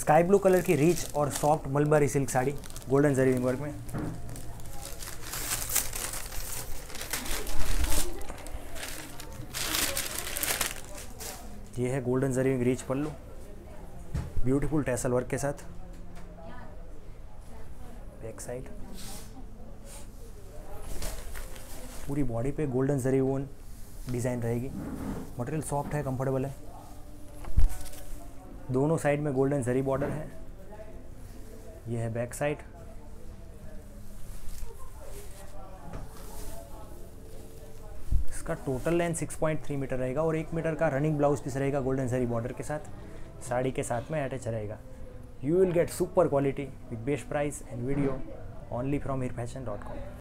Sky blue colour की rich और soft mulberry silk sari, golden zari work में। ये है golden zari rich pallu, beautiful tassel work के साथ। Back side. पूरी बॉडी पे गोल्डन जरी वोन डिज़ाइन रहेगी। मटेरियल सॉफ्ट है कंफर्टेबल है। दोनों साइड में गोल्डन जरी बॉर्डर है। ये है बैक साइड। इसका टोटल लेंथ 6.3 मीटर रहेगा और एक मीटर का रनिंग ब्लाउज पीस रहेगा गोल्डन जरी बॉर्डर के साथ। साड़ी के साथ में अटैच रहेगा। You will get super quality with best price and video only from Hir fashion dot com